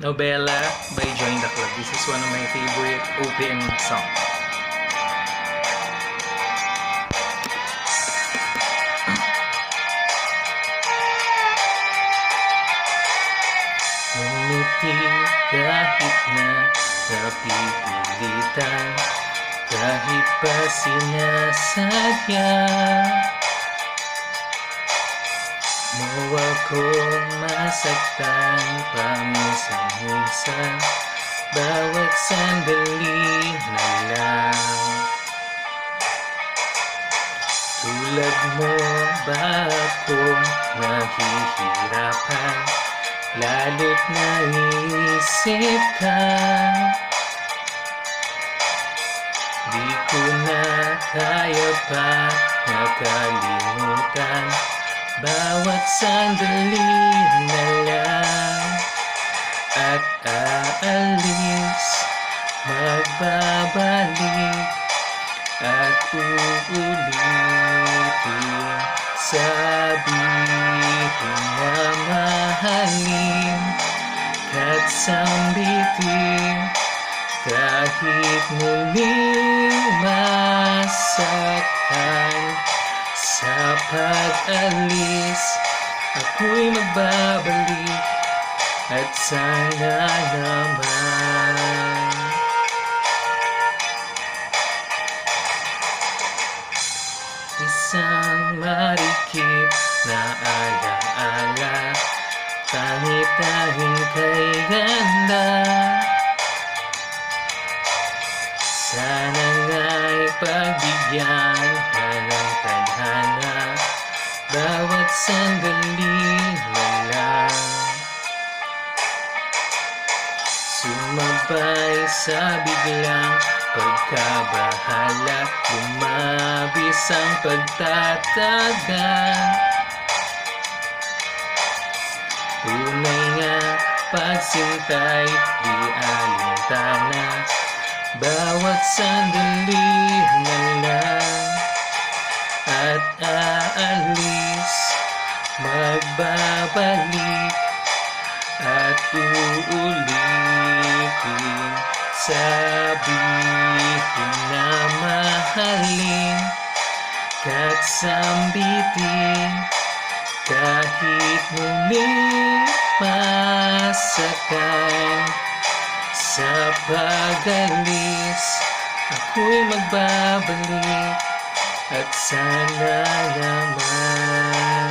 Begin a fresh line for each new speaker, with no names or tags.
Novella by Join the Club. This is one of my favorite OPM songs. Ngumiti kahit na napipilitan Kahit pa sinasadya akong masaktan paminsan-minsan Bawat sandali na lang. Tulad mo ba akong nahihirapan Lalo't naisip ka. Di ko na kaya pa nakalimutan Bawat sandali na lang At aalis Magbabalik At uulitin Sabihin na mahalin. At sambitin Kahit muling masaktan Sa pag-alis Ako'y magbabalik At sana naman. Isang marikip na alaala Tangi-tanging kay ganda. Sana pagbigyan ka ng tadhana Bawat sandali na lang. Sumabay sa biglang pagkabahala Lumabis ang pagtatagan Tunay nga pagsintay di alintana Bawat sandali na lang At aalis Magbabalik At uulitin Sabihin na mahalin. Kat sambitin Kahit muling masaktan Sa pagalis Ako'y magbabalik At sana naman